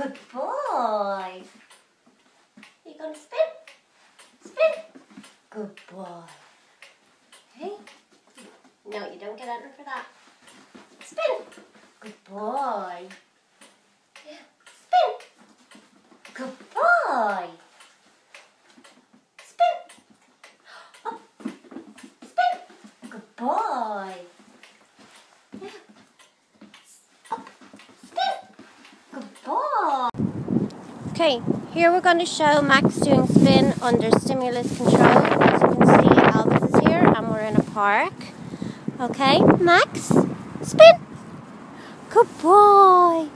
Good boy. You gonna spin? Spin. Good boy. Hey. No, you don't get under for that. Spin. Good boy. Yeah. Spin. Good boy. Spin. Up. Spin. Good boy. Yeah. Up. Spin. Good boy. Okay, here we're going to show Max doing spin under stimulus control. As you can see, Elvis is here and we're in a park. Okay, Max, spin. Good boy.